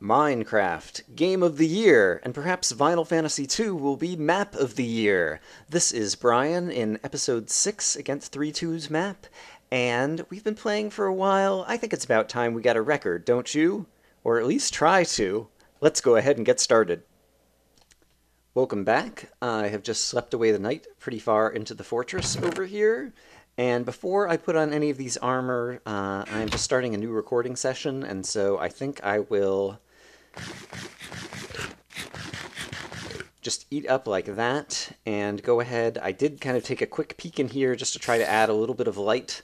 Minecraft, Game of the Year, and perhaps Vinyl Fantasy II will be Map of the Year. This is Brian in episode 6 against 3-2's map, and we've been playing for a while. I think it's about time we got a record, don't you? Or at least try to. Let's go ahead and get started. Welcome back. I have just slept away the night pretty far into the fortress over here. And before I put on any of these armor, uh, I'm just starting a new recording session, and so I think I will just eat up like that and go ahead. I did kind of take a quick peek in here just to try to add a little bit of light,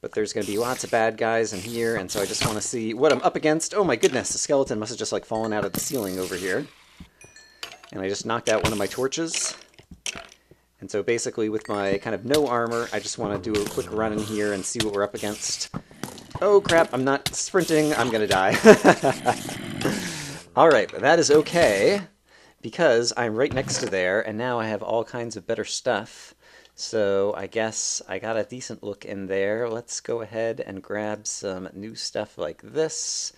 but there's going to be lots of bad guys in here, and so I just want to see what I'm up against. Oh my goodness, the skeleton must have just like fallen out of the ceiling over here. And I just knocked out one of my torches. And so basically with my kind of no armor, I just want to do a quick run in here and see what we're up against. Oh crap, I'm not sprinting, I'm gonna die. Alright, but that is okay, because I'm right next to there, and now I have all kinds of better stuff. So I guess I got a decent look in there. Let's go ahead and grab some new stuff like this.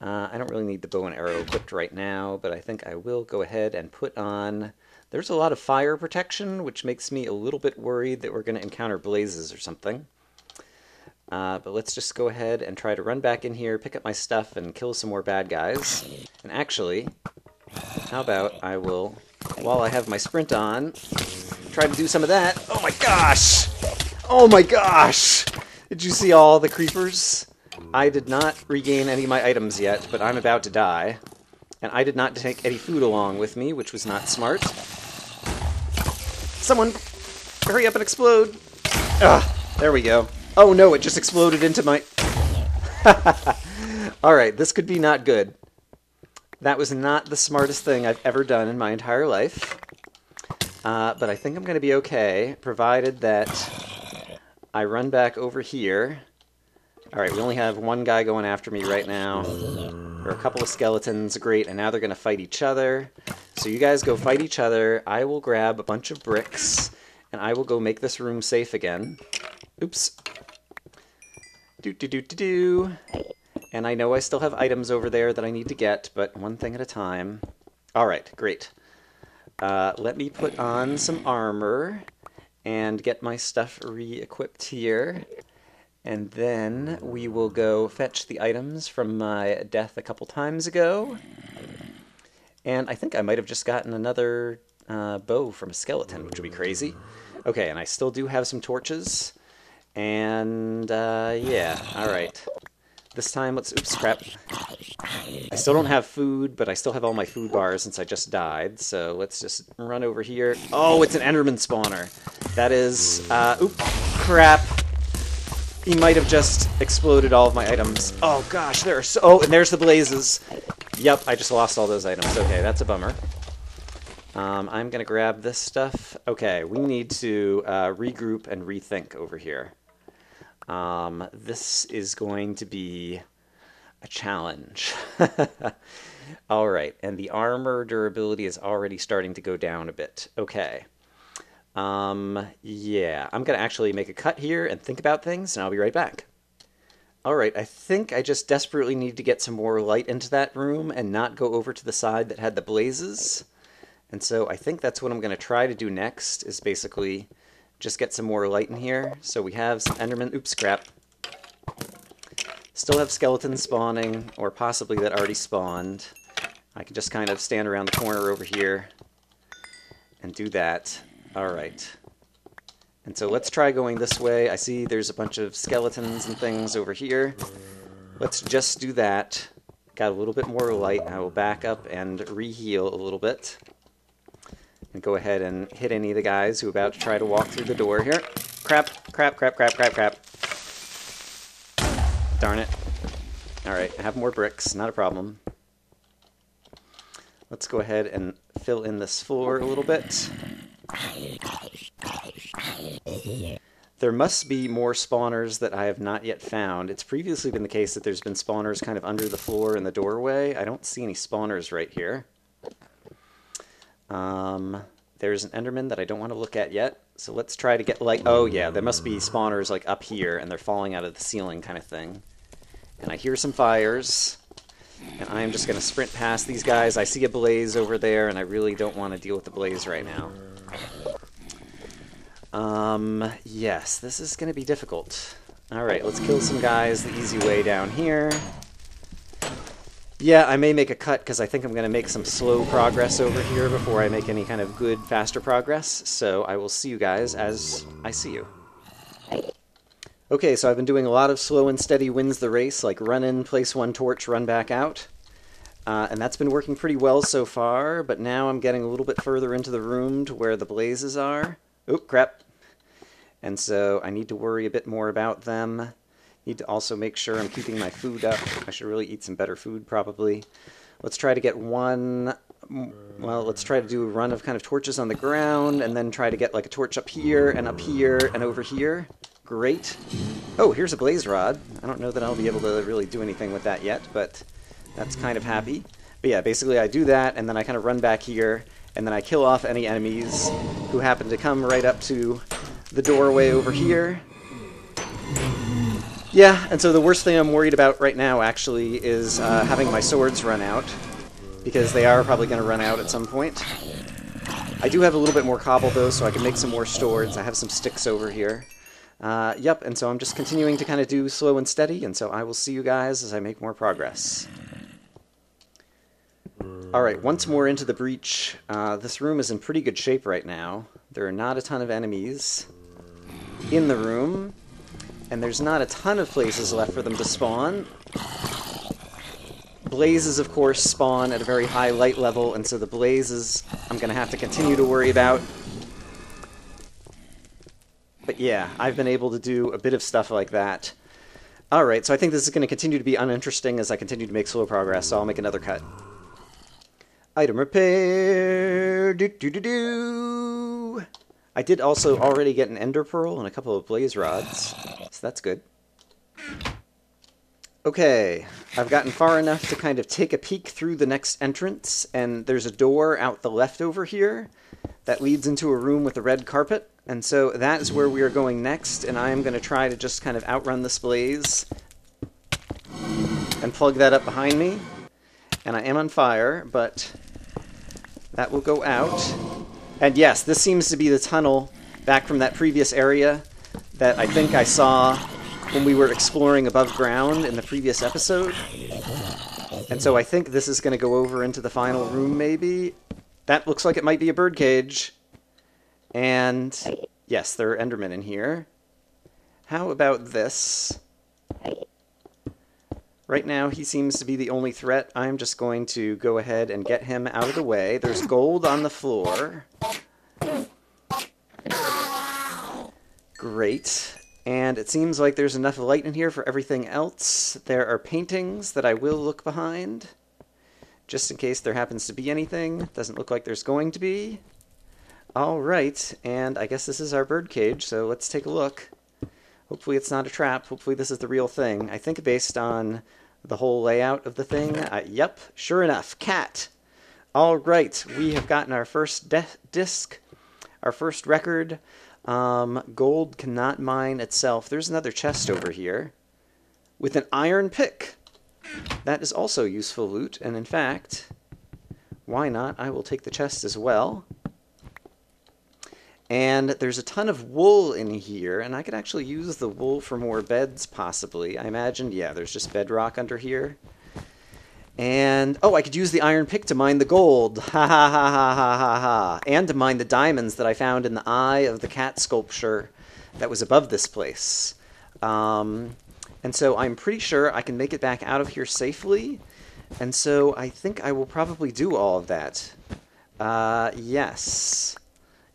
Uh, I don't really need the bow and arrow equipped right now, but I think I will go ahead and put on there's a lot of fire protection, which makes me a little bit worried that we're going to encounter blazes or something. Uh, but let's just go ahead and try to run back in here, pick up my stuff, and kill some more bad guys. And actually, how about I will, while I have my sprint on, try to do some of that. Oh my gosh! Oh my gosh! Did you see all the creepers? I did not regain any of my items yet, but I'm about to die. And I did not take any food along with me, which was not smart. Someone, hurry up and explode. Ah, there we go. Oh no, it just exploded into my... Alright, this could be not good. That was not the smartest thing I've ever done in my entire life. Uh, but I think I'm going to be okay, provided that I run back over here. Alright, we only have one guy going after me right now. There are a couple of skeletons, great, and now they're going to fight each other. So you guys go fight each other. I will grab a bunch of bricks, and I will go make this room safe again. Oops. Do do do do do. And I know I still have items over there that I need to get, but one thing at a time. All right, great. Uh, let me put on some armor and get my stuff re-equipped here. And then we will go fetch the items from my death a couple times ago. And I think I might have just gotten another uh, bow from a skeleton, which would be crazy. Okay, and I still do have some torches. And, uh, yeah, alright. This time, let's... Oops, crap. I still don't have food, but I still have all my food bars since I just died. So let's just run over here. Oh, it's an Enderman spawner. That is... Uh, oop, crap. He might have just exploded all of my items. Oh, gosh, there are so... Oh, and there's the blazes. Yep, I just lost all those items. Okay, that's a bummer. Um, I'm to grab this stuff. Okay, we need to uh, regroup and rethink over here. Um, this is going to be a challenge. all right, and the armor durability is already starting to go down a bit. Okay. Um, yeah, I'm going to actually make a cut here and think about things, and I'll be right back. Alright, I think I just desperately need to get some more light into that room and not go over to the side that had the blazes. And so I think that's what I'm going to try to do next, is basically just get some more light in here. So we have some Enderman, oops, crap. Still have skeletons spawning, or possibly that already spawned. I can just kind of stand around the corner over here and do that. Alright. And so let's try going this way. I see there's a bunch of skeletons and things over here. Let's just do that. Got a little bit more light. I will back up and re-heal a little bit. And go ahead and hit any of the guys who are about to try to walk through the door here. Crap, crap, crap, crap, crap, crap. Darn it. Alright, I have more bricks, not a problem. Let's go ahead and fill in this floor a little bit. There must be more spawners that I have not yet found. It's previously been the case that there's been spawners kind of under the floor in the doorway. I don't see any spawners right here. Um, there's an Enderman that I don't want to look at yet. So let's try to get like, oh yeah, there must be spawners like up here and they're falling out of the ceiling kind of thing. And I hear some fires. And I am just going to sprint past these guys. I see a blaze over there, and I really don't want to deal with the blaze right now. Um, yes, this is going to be difficult. Alright, let's kill some guys the easy way down here. Yeah, I may make a cut because I think I'm going to make some slow progress over here before I make any kind of good, faster progress. So I will see you guys as I see you. Okay, so I've been doing a lot of slow and steady wins the race, like run in, place one torch, run back out. Uh, and that's been working pretty well so far, but now I'm getting a little bit further into the room to where the blazes are. Oh, crap. And so I need to worry a bit more about them. Need to also make sure I'm keeping my food up. I should really eat some better food, probably. Let's try to get one... Mm, well, let's try to do a run of kind of torches on the ground, and then try to get like a torch up here, and up here, and over here. Great. Oh, here's a blaze rod. I don't know that I'll be able to really do anything with that yet, but that's kind of happy. But yeah, basically I do that, and then I kind of run back here, and then I kill off any enemies who happen to come right up to the doorway over here. Yeah, and so the worst thing I'm worried about right now, actually, is uh, having my swords run out, because they are probably going to run out at some point. I do have a little bit more cobble, though, so I can make some more swords. I have some sticks over here. Uh, yep, and so I'm just continuing to kind of do slow and steady, and so I will see you guys as I make more progress. Alright, once more into the breach. Uh, this room is in pretty good shape right now. There are not a ton of enemies in the room, and there's not a ton of places left for them to spawn. Blazes, of course, spawn at a very high light level, and so the blazes I'm going to have to continue to worry about. But yeah, I've been able to do a bit of stuff like that. Alright, so I think this is going to continue to be uninteresting as I continue to make slow progress, so I'll make another cut. Item repair. Do do do do. I did also already get an ender pearl and a couple of blaze rods, so that's good. Okay, I've gotten far enough to kind of take a peek through the next entrance, and there's a door out the left over here that leads into a room with a red carpet, and so that is where we are going next, and I am going to try to just kind of outrun this blaze and plug that up behind me. And I am on fire, but that will go out. And yes, this seems to be the tunnel back from that previous area that I think I saw when we were exploring above ground in the previous episode. And so I think this is going to go over into the final room, maybe. That looks like it might be a birdcage. And yes, there are Endermen in here. How about this? Right now, he seems to be the only threat. I'm just going to go ahead and get him out of the way. There's gold on the floor. Great. And it seems like there's enough light in here for everything else. There are paintings that I will look behind, just in case there happens to be anything. Doesn't look like there's going to be. All right, and I guess this is our birdcage, so let's take a look. Hopefully it's not a trap. Hopefully this is the real thing. I think based on the whole layout of the thing, uh, yep, sure enough, cat. All right, we have gotten our first disc, our first record. Um, gold cannot mine itself. There's another chest over here with an iron pick. That is also useful loot, and in fact, why not? I will take the chest as well. And there's a ton of wool in here, and I could actually use the wool for more beds, possibly. I imagined, yeah, there's just bedrock under here. And, oh, I could use the iron pick to mine the gold. Ha ha ha ha ha ha. And to mine the diamonds that I found in the eye of the cat sculpture that was above this place. Um, and so I'm pretty sure I can make it back out of here safely. And so I think I will probably do all of that. Uh, yes.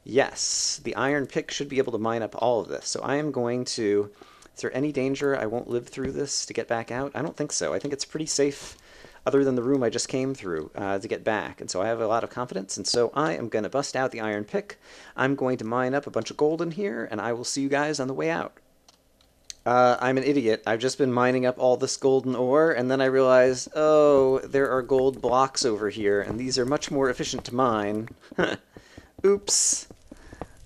Yes, the iron pick should be able to mine up all of this. So I am going to... Is there any danger I won't live through this to get back out? I don't think so. I think it's pretty safe, other than the room I just came through, uh, to get back. And so I have a lot of confidence. And so I am going to bust out the iron pick. I'm going to mine up a bunch of gold in here, and I will see you guys on the way out. Uh, I'm an idiot. I've just been mining up all this golden ore, and then I realized, oh, there are gold blocks over here, and these are much more efficient to mine. Oops.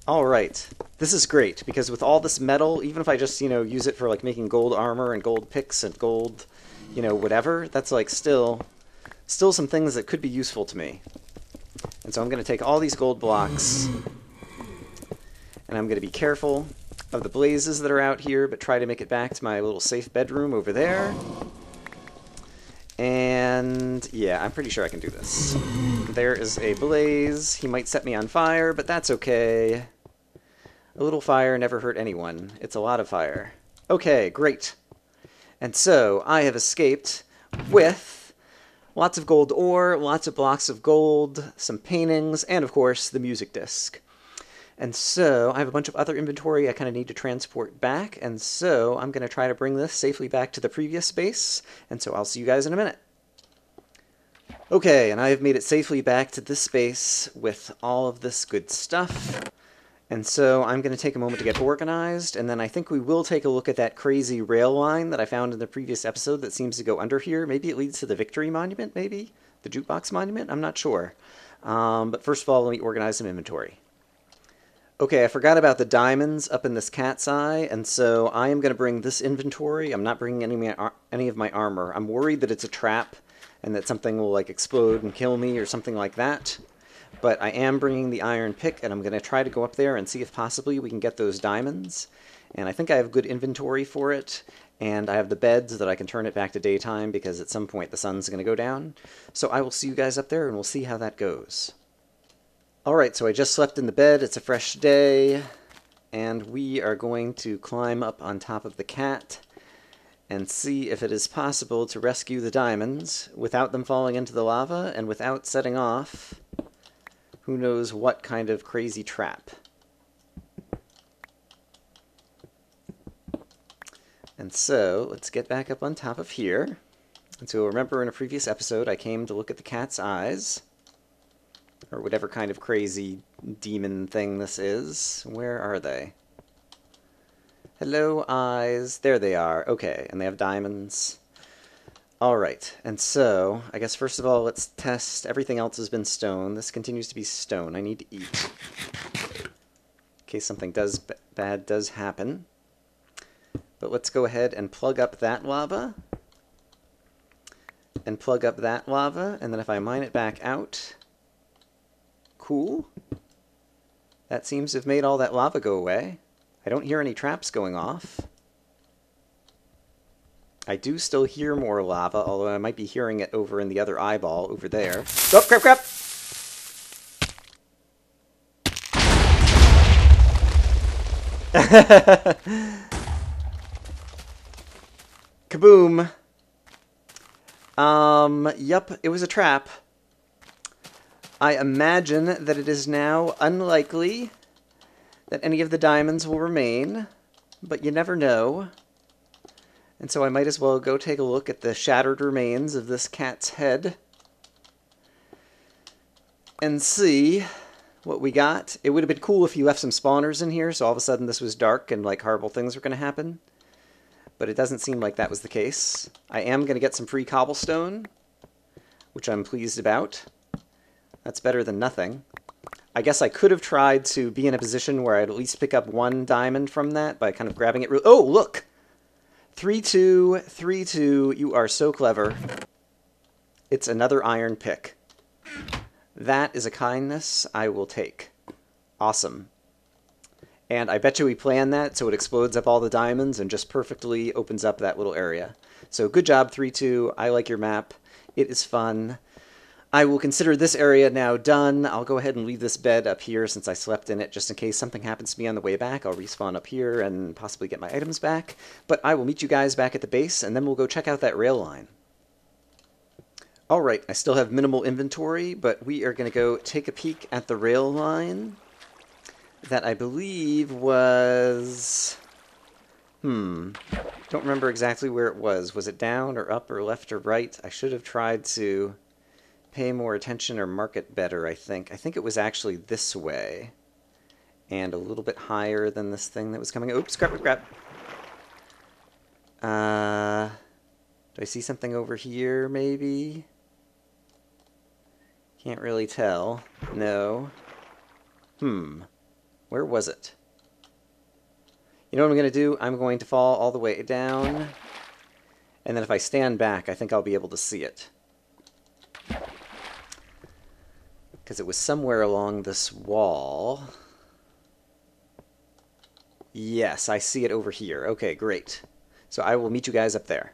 All right. This is great because with all this metal, even if I just, you know, use it for like making gold armor and gold picks and gold, you know, whatever, that's like still, still some things that could be useful to me. And so I'm going to take all these gold blocks, and I'm going to be careful of the blazes that are out here, but try to make it back to my little safe bedroom over there. And yeah, I'm pretty sure I can do this. There is a blaze. He might set me on fire, but that's okay. A little fire never hurt anyone. It's a lot of fire. Okay, great. And so I have escaped with lots of gold ore, lots of blocks of gold, some paintings, and of course the music disc. And so I have a bunch of other inventory I kind of need to transport back, and so I'm going to try to bring this safely back to the previous space, and so I'll see you guys in a minute. Okay, and I have made it safely back to this space with all of this good stuff. And so I'm going to take a moment to get organized, and then I think we will take a look at that crazy rail line that I found in the previous episode that seems to go under here. Maybe it leads to the Victory Monument, maybe? The Jukebox Monument? I'm not sure. Um, but first of all, let me organize some inventory. Okay, I forgot about the diamonds up in this cat's eye, and so I am going to bring this inventory. I'm not bringing any any of my armor. I'm worried that it's a trap and that something will like explode and kill me or something like that. But I am bringing the iron pick, and I'm going to try to go up there and see if possibly we can get those diamonds. And I think I have good inventory for it, and I have the beds that I can turn it back to daytime because at some point the sun's going to go down. So I will see you guys up there, and we'll see how that goes. Alright, so I just slept in the bed. It's a fresh day, and we are going to climb up on top of the cat and see if it is possible to rescue the diamonds without them falling into the lava and without setting off who knows what kind of crazy trap. And so, let's get back up on top of here. And so remember in a previous episode, I came to look at the cat's eyes, or whatever kind of crazy demon thing this is. Where are they? Hello, eyes. There they are. Okay, and they have diamonds. All right, and so I guess first of all, let's test. Everything else has been stone. This continues to be stone. I need to eat. In case something does bad does happen. But let's go ahead and plug up that lava. And plug up that lava, and then if I mine it back out, cool. That seems to have made all that lava go away. I don't hear any traps going off. I do still hear more lava, although I might be hearing it over in the other eyeball over there. Oh, crap, crap! Kaboom! Um, yep, it was a trap. I imagine that it is now unlikely that any of the diamonds will remain, but you never know. And so I might as well go take a look at the shattered remains of this cat's head and see what we got. It would have been cool if you left some spawners in here, so all of a sudden this was dark and like horrible things were going to happen. But it doesn't seem like that was the case. I am going to get some free cobblestone, which I'm pleased about. That's better than nothing. I guess I could have tried to be in a position where I'd at least pick up one diamond from that by kind of grabbing it. Oh, look! Three two, three two. You are so clever. It's another iron pick. That is a kindness I will take. Awesome. And I bet you we plan that so it explodes up all the diamonds and just perfectly opens up that little area. So good job, 3-2. I like your map. It is fun. I will consider this area now done. I'll go ahead and leave this bed up here since I slept in it, just in case something happens to me on the way back. I'll respawn up here and possibly get my items back. But I will meet you guys back at the base, and then we'll go check out that rail line. Alright, I still have minimal inventory, but we are going to go take a peek at the rail line that I believe was... Hmm. Don't remember exactly where it was. Was it down or up or left or right? I should have tried to pay more attention or market better, I think. I think it was actually this way. And a little bit higher than this thing that was coming. Oops, crap, crap, Uh, do I see something over here, maybe? Can't really tell. No. Hmm. Where was it? You know what I'm going to do? I'm going to fall all the way down And then if I stand back, I think I'll be able to see it. Because it was somewhere along this wall. Yes, I see it over here. Okay, great. So I will meet you guys up there.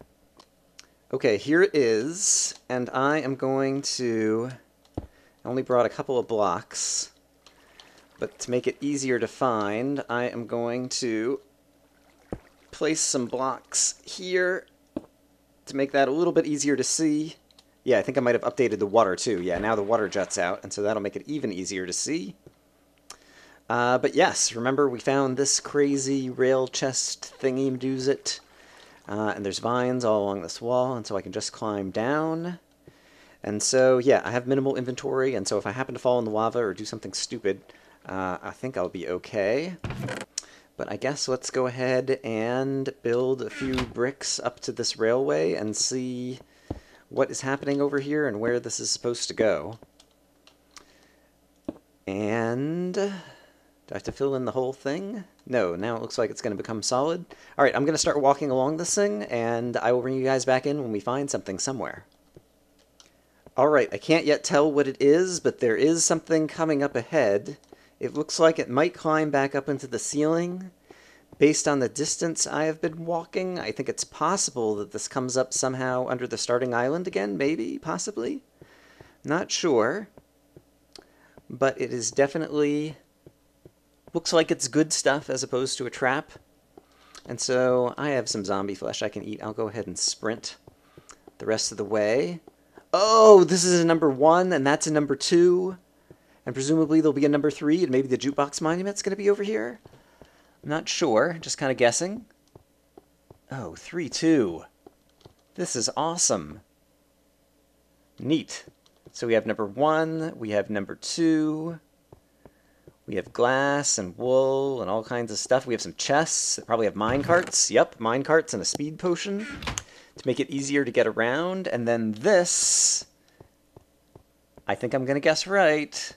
Okay, here it is, and I am going to... I only brought a couple of blocks, but to make it easier to find, I am going to place some blocks here to make that a little bit easier to see. Yeah, I think I might have updated the water too. Yeah, now the water juts out, and so that'll make it even easier to see. Uh, but yes, remember we found this crazy rail chest thingy doos it. Uh, and there's vines all along this wall, and so I can just climb down. And so, yeah, I have minimal inventory, and so if I happen to fall in the lava or do something stupid, uh, I think I'll be okay. But I guess let's go ahead and build a few bricks up to this railway and see what is happening over here and where this is supposed to go. And do I have to fill in the whole thing? No, now it looks like it's going to become solid. All right, I'm going to start walking along this thing, and I will bring you guys back in when we find something somewhere. All right, I can't yet tell what it is, but there is something coming up ahead. It looks like it might climb back up into the ceiling. Based on the distance I have been walking, I think it's possible that this comes up somehow under the starting island again, maybe, possibly. Not sure. But it is definitely looks like it's good stuff as opposed to a trap. And so I have some zombie flesh I can eat. I'll go ahead and sprint the rest of the way. Oh, this is a number one, and that's a number two. And presumably there'll be a number three, and maybe the jukebox monument's going to be over here. I'm not sure, just kind of guessing. Oh, three, two. This is awesome. Neat. So we have number one, we have number two, we have glass and wool and all kinds of stuff. We have some chests probably have mine carts. Yep, mine carts and a speed potion to make it easier to get around. And then this, I think I'm going to guess right.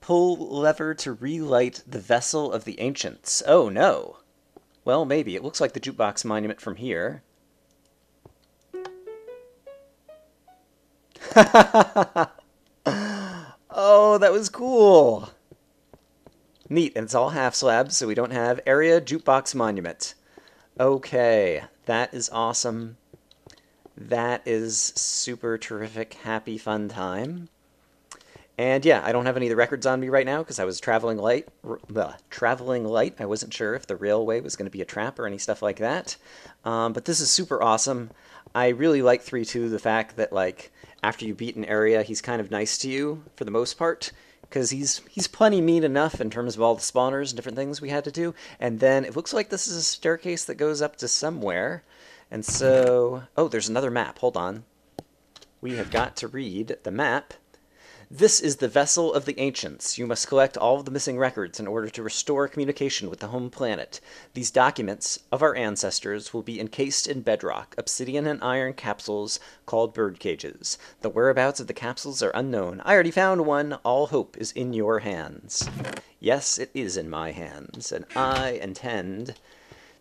Pull lever to relight the vessel of the ancients. Oh, no. Well, maybe. It looks like the jukebox monument from here. Oh, that was cool. Neat, and it's all half slabs, so we don't have area jukebox monument. Okay, that is awesome. That is super terrific, happy, fun time. And yeah, I don't have any of the records on me right now because I was traveling light. Uh, traveling light. I wasn't sure if the railway was going to be a trap or any stuff like that. Um, but this is super awesome. I really like 3-2, the fact that like after you beat an area, he's kind of nice to you for the most part because he's he's plenty mean enough in terms of all the spawners and different things we had to do. And then it looks like this is a staircase that goes up to somewhere. And so, oh, there's another map. Hold on. We have got to read the map this is the vessel of the ancients. You must collect all the missing records in order to restore communication with the home planet. These documents of our ancestors will be encased in bedrock, obsidian and iron capsules called bird cages. The whereabouts of the capsules are unknown. I already found one. All hope is in your hands. Yes, it is in my hands, and I intend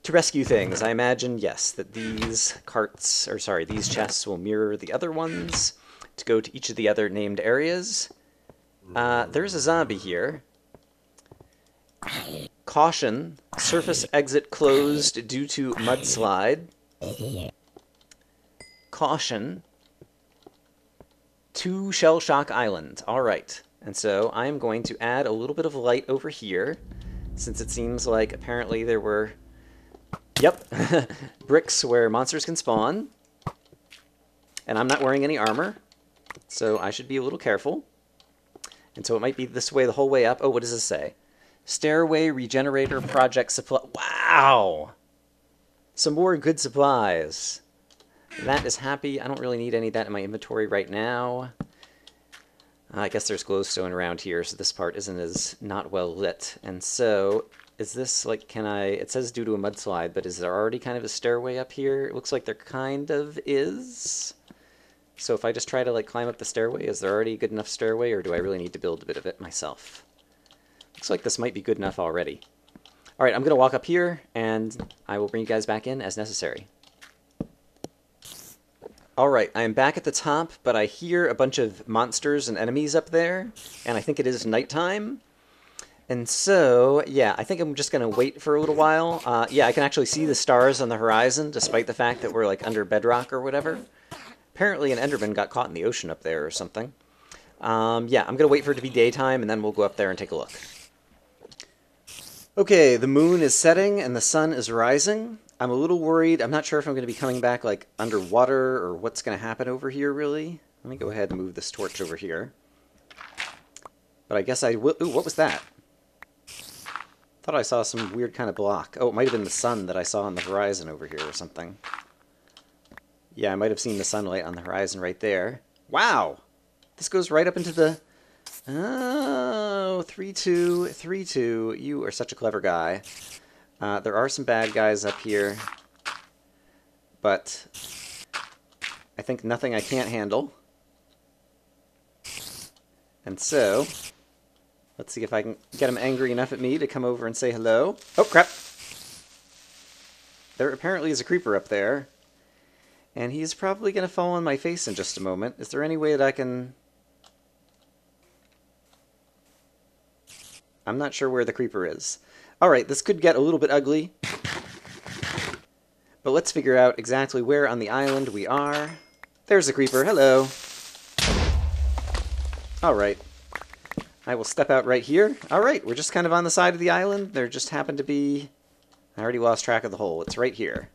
to rescue things. I imagine, yes, that these carts, or sorry, these chests will mirror the other ones to go to each of the other named areas. Uh, there's a zombie here. Caution, surface exit closed due to mudslide. Caution, to Shell Shock Island. All right. And so I am going to add a little bit of light over here, since it seems like apparently there were, yep, bricks where monsters can spawn. And I'm not wearing any armor. So I should be a little careful. And so it might be this way the whole way up. Oh, what does this say? Stairway Regenerator Project Supply. Wow! Some more good supplies. That is happy. I don't really need any of that in my inventory right now. Uh, I guess there's glowstone around here, so this part isn't as not well lit. And so, is this like, can I, it says due to a mudslide, but is there already kind of a stairway up here? It looks like there kind of is. So if I just try to like climb up the stairway, is there already a good enough stairway or do I really need to build a bit of it myself? Looks like this might be good enough already. All right, I'm going to walk up here, and I will bring you guys back in as necessary. All right, I am back at the top, but I hear a bunch of monsters and enemies up there, and I think it is nighttime. And so, yeah, I think I'm just going to wait for a little while. Uh, yeah, I can actually see the stars on the horizon, despite the fact that we're, like, under bedrock or whatever. Apparently an Enderman got caught in the ocean up there or something. Um, yeah, I'm going to wait for it to be daytime, and then we'll go up there and take a look. Okay, the moon is setting and the sun is rising. I'm a little worried. I'm not sure if I'm going to be coming back like underwater or what's going to happen over here really. Let me go ahead and move this torch over here. But I guess I will... Ooh, what was that? thought I saw some weird kind of block. Oh, it might have been the sun that I saw on the horizon over here or something. Yeah, I might have seen the sunlight on the horizon right there. Wow! This goes right up into the Oh, 3 2, 3 2. You are such a clever guy. Uh, there are some bad guys up here, but I think nothing I can't handle. And so, let's see if I can get them angry enough at me to come over and say hello. Oh, crap! There apparently is a creeper up there, and he's probably going to fall on my face in just a moment. Is there any way that I can I'm not sure where the creeper is. Alright, this could get a little bit ugly. But let's figure out exactly where on the island we are. There's the creeper. Hello. Alright. I will step out right here. Alright, we're just kind of on the side of the island. There just happened to be... I already lost track of the hole. It's right here.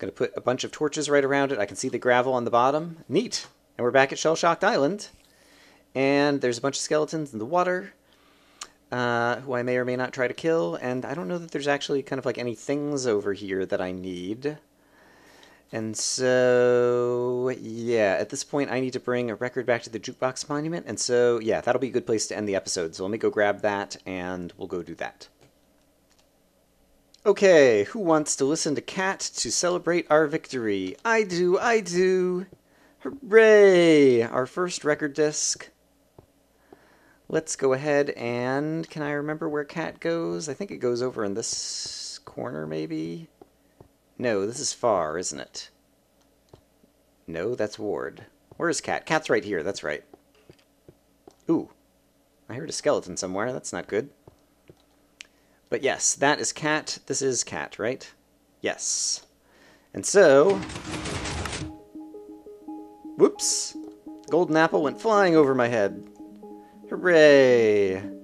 To put a bunch of torches right around it. I can see the gravel on the bottom. Neat. And we're back at Shell Shocked Island. And there's a bunch of skeletons in the water, uh, who I may or may not try to kill. And I don't know that there's actually kind of like any things over here that I need. And so, yeah, at this point I need to bring a record back to the Jukebox Monument. And so, yeah, that'll be a good place to end the episode. So let me go grab that and we'll go do that. Okay, who wants to listen to Cat to celebrate our victory? I do, I do. Hooray! Our first record disc. Let's go ahead and... Can I remember where cat goes? I think it goes over in this corner, maybe? No, this is far, isn't it? No, that's Ward. Where is cat? Cat's right here, that's right. Ooh. I heard a skeleton somewhere. That's not good. But yes, that is cat. This is cat, right? Yes. And so... Whoops! golden apple went flying over my head. Hooray!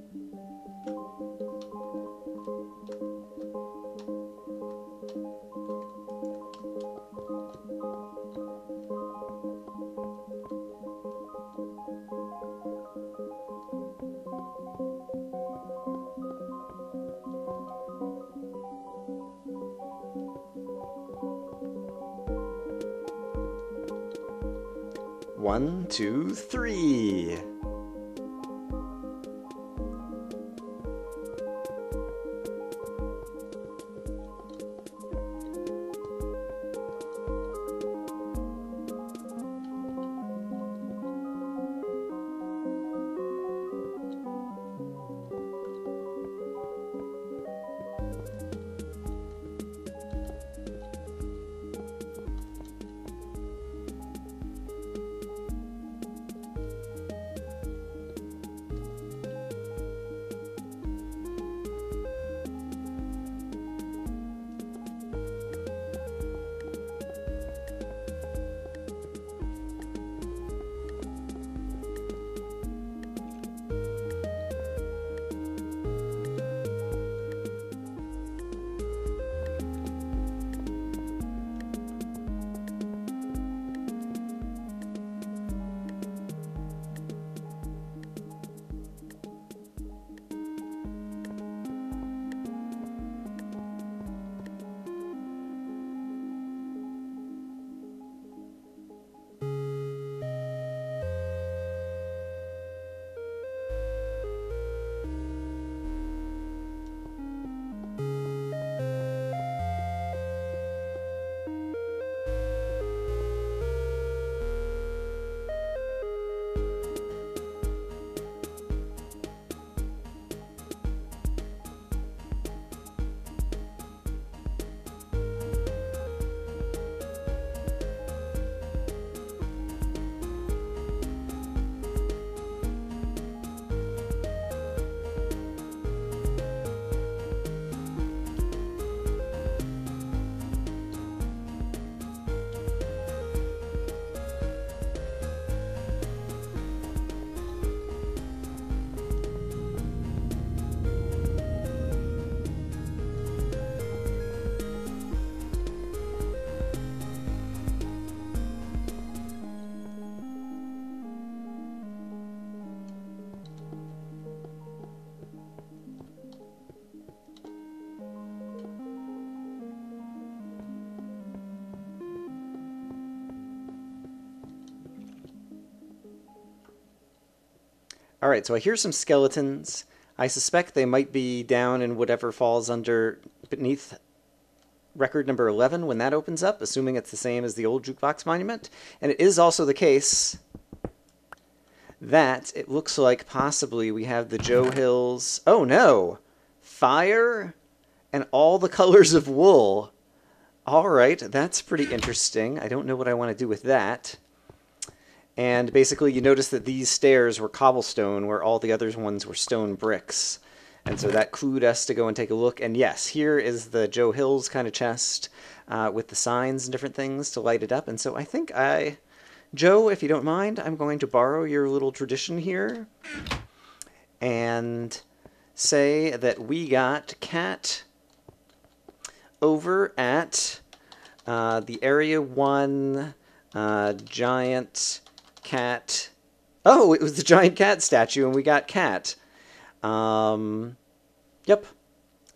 One, two, three. All right, so I hear some skeletons. I suspect they might be down in whatever falls under beneath record number 11 when that opens up, assuming it's the same as the old jukebox monument. And it is also the case that it looks like possibly we have the Joe Hills. Oh no! Fire and all the colors of wool. All right, that's pretty interesting. I don't know what I want to do with that. And basically, you notice that these stairs were cobblestone, where all the other ones were stone bricks. And so that clued us to go and take a look. And yes, here is the Joe Hills kind of chest uh, with the signs and different things to light it up. And so I think I, Joe, if you don't mind, I'm going to borrow your little tradition here and say that we got Cat over at uh, the Area 1 uh, giant cat. Oh, it was the giant cat statue, and we got Cat. Um, yep,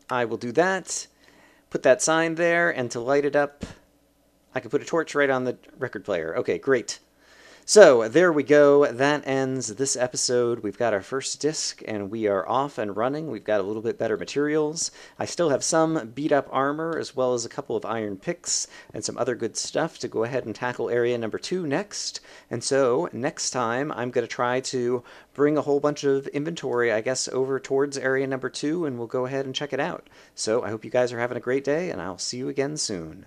I will do that. Put that sign there, and to light it up, I can put a torch right on the record player. Okay, great. So there we go. That ends this episode. We've got our first disc and we are off and running. We've got a little bit better materials. I still have some beat up armor as well as a couple of iron picks and some other good stuff to go ahead and tackle area number two next. And so next time I'm going to try to bring a whole bunch of inventory, I guess, over towards area number two and we'll go ahead and check it out. So I hope you guys are having a great day and I'll see you again soon.